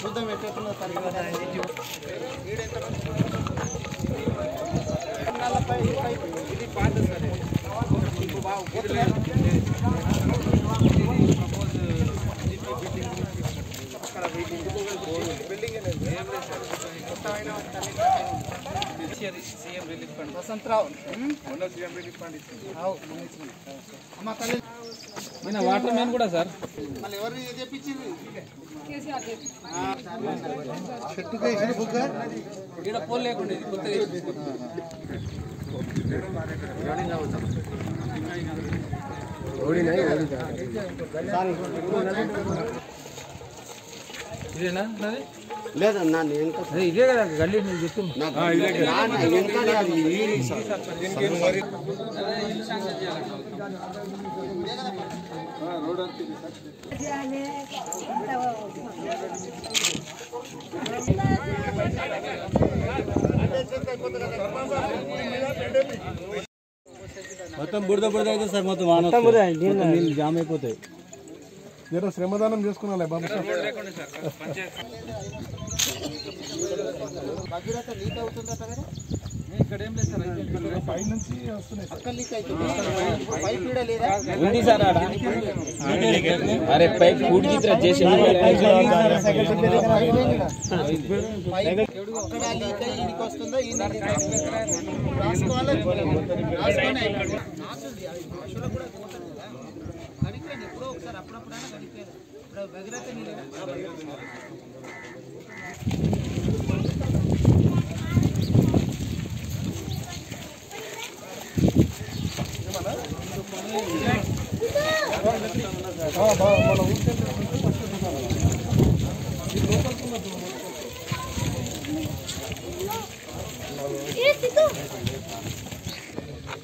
చూద్దాం ఎట్లా నలభై ఇది పాట సరే బిల్డింగ్ బిల్డింగ్ ఏం లేదు sir CM relief fund Vasantrao మొన్న సీఎం రిలీఫ్ ఫండ్ ఇచ్చింది అమ్మ తల్లి ఈయన వాటర్ మ్యాన్ కూడా సార్ మళ్ళీ ఎవరు చెప్పించింది ఈడ పోల్ లేకుండా ఇది కొత్తగా వేసింది. ఇదేనా నాది? లేదు నాన్న ఇంకా అదే ఇదే కదా గల్లీ నేను చెప్తున్నా నాన్న ఇంకా అది ఈ సార్. మొత్తం బురద బురద అయితే సార్ మొత్తం వాన వస్తుంది. మొత్తం నీళ్ళు జామ్ అయిపోతాయి జర శ్రమదానం చేసుకున్నాలే బాబు. అరే పైప్ పూడి చిత్ర చేసి రాసుకోవాలి. రాసుకొని అయిపోయింది. నాసుంది. అవి పశువులకు కూడా పోతుంది కదా. గడిపేయండి. ఎప్పుడో ఒకసారి అప్పుడప్పుడైనా గడిపేయాలి. ఇప్పుడు భగీరథ నీళ్ళు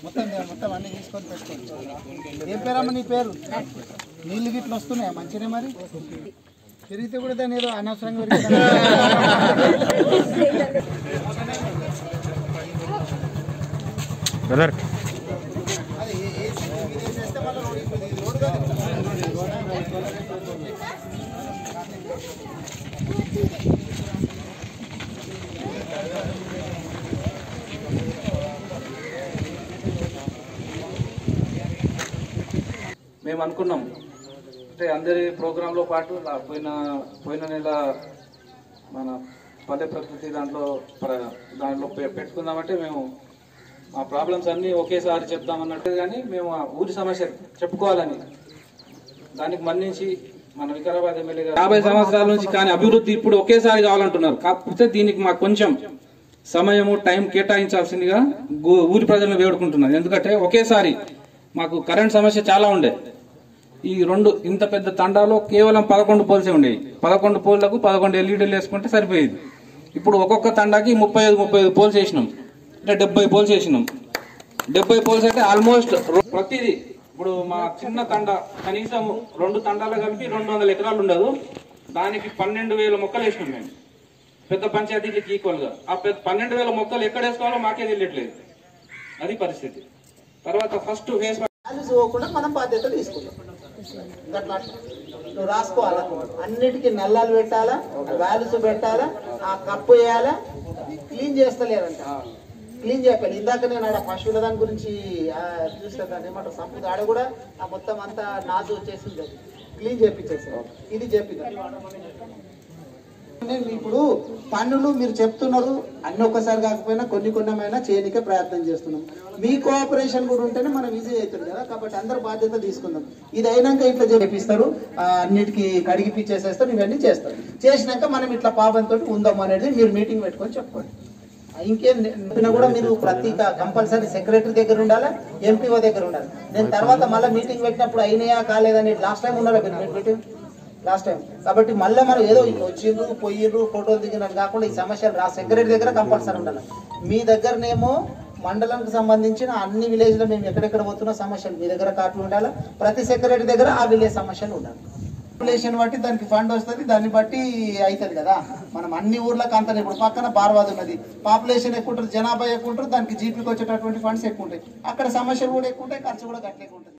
మొత్తం మొత్తం అన్ని తీసుకొని పెట్టుకోండి. ఏం పేరమ్మ నీ పేరు? నీళ్ళు గిట్లు వస్తున్నాయా? మంచిదే మరి? తిరిగితే కూడా దాని ఏదో అనవసరంగా పెరిగింది. అది ఏ- ఏ- ఇది వేసేస్తే మళ్ళీ రోడ్ అయిపోతుంది. ఇది రోడ్ కాదు. మేము అనుకున్నాం అంటే అందరి ప్రోగ్రాంలో పాటు పోయిన పోయిన నెల మన పల్లె ప్రకృతి దాంట్లో దాంట్లో పె- పెట్టుకుందామంటే మేము మా ప్రాబ్లమ్స్ అన్నీ ఒకేసారి చెప్తామన్నట్టు కానీ మేము ఆ ఊరి సమస్య చెప్పుకోవాలని దానికి మన్నించి మన వికారాబాద్ ఎమ్మెల్యే గారు యాభై సంవత్సరాల నుంచి కానీ అభివృద్ధి ఇప్పుడు ఒకేసారి కావాలంటున్నారు. కాకపోతే దీనికి మాకు కొంచెం సమయము టైం కేటాయించాల్సిందిగా ఊరి ప్రజలను వేడుకుంటున్నారు ఎందుకంటే ఒకేసారి మాకు కరెంట్ సమస్య చాలా ఉండే. ఈ రెండు ఇంత పెద్ద తండాలో కేవలం పదకొండు పోల్సే ఉండేవి. పదకొండు పోల్లకు పదకొండు ఎల్ఈడీలు వేసుకుంటే సరిపోయేది. ఇప్పుడు ఒక్కొక్క తండాకి ముప్పై ఐదు ముప్పై ఐదు పోల్స్ వేసినాం. అంటే డెబ్బై పోల్స్ వేసినాం. డెబ్బై పోల్స్ అంటే ఆల్మోస్ట్ ప్రతిదీ. ఇప్పుడు మా చిన్న తండ కనీసం రెండు తండాలు కలిపి రెండు వందల ఎకరాలు ఉండదు. దానికి పన్నెండు వేల మొక్కలు వేసినాం మేము. పెద్ద పంచాయతీకి ఈక్వల్గా ఆ పెద్ద పన్నెండు వేల మొక్కలు ఎక్కడ వేసుకోవాలో మాకే తెలియట్లేదు. అది పరిస్థితి. తర్వాత ఫస్ట్ ఫేస్ మనం బాధ్యత తీసుకుంటాం. నువ్వు రాసుకోవాలా? అన్నిటికీ నల్లాలు పెట్టాలా? వాల్యూస్ పెట్టాలా? ఆ కప్పు వేయాలా? క్లీన్ చేస్తలేరంట. క్లీన్ చేయాలి ఇందాక నేను ఆడ పశువుల దాని గురించి చూసిన దాన్ని ఏమంటారు సంపద ఆడ కూడా ఆ మొత్తం అంతా నాజు వచ్చేసింది క్లీన్ చేపించేసారు ఇది చేపిద్దాం. నేను ఇప్పుడు పనులు మీరు చెప్తున్నారు అన్ని ఒక్కసారి కాకపోయినా కొన్ని కొన్నమైనా చేయనికే ప్రయత్నం చేస్తున్నాం. మీ కోఆపరేషన్ కూడా ఉంటేనే మనం ఈజీ అవుతుంది కదా కాబట్టి అందరు బాధ్యత తీసుకుందాం. ఇది అయినాక ఇట్లా చేపిస్తారు ఆ, అన్నిటికీ కడిగిపిచ్చేసేస్తారు ఇవన్నీ చేస్తారు. చేసినాక మనం ఇట్లా పాపంతో ఉందాం అనేది మీరు మీటింగ్ పెట్టుకొని చెప్పుకోండి ఇంకేం చెప్పినా కూడా మీరు ప్రతి కంపల్సరీ సెక్రటరీ దగ్గర ఉండాలా ఎంపీఓ దగ్గర ఉండాలి? నేను తర్వాత మళ్ళీ మీటింగ్ పెట్టినప్పుడు అయినాయా కాలేదని లాస్ట్ టైం ఉన్నారా మీరు? మీటింగ్ లాస్ట్ టైం కాబట్టి మళ్ళీ మనం ఏదో ఇట్లా వచ్చిండ్రు ఫోటోలు దిగినట్టు కాకుండా ఈ సమస్యలు రా సెక్రటరీ దగ్గర కంపల్సరీ ఉండాలి. మీ దగ్గరనేమో మండలానికి సంబంధించిన అన్ని విలేజ్లో మేము ఎక్కడెక్కడ పోతున్న సమస్యలు మీ దగ్గర కార్డులు ఉండాలి? ప్రతి సెక్రటరీ దగ్గర ఆ విలేజ్ సమస్యలు ఉండాలి. పాపులేషన్ బట్టి దానికి ఫండ్ వస్తుంది దాన్ని బట్టి అవుతుంది కదా. మనం అన్ని ఊర్లకు అంత ఇప్పుడు పక్కన బార్వాద్ ఉన్నది. పాపులేషన్ ఎక్కువ ఉంటుంది జనాభా ఎక్కువ ఉంటుంది దానికి జీపీకి వచ్చేటటువంటి ఫండ్స్ ఎక్కువ ఉంటాయి. అక్కడ సమస్యలు కూడా ఎక్కువ ఉంటాయి ఖర్చు కూడా గట్ల ఎక్కువ ఉంటుంది.